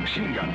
Machine gun.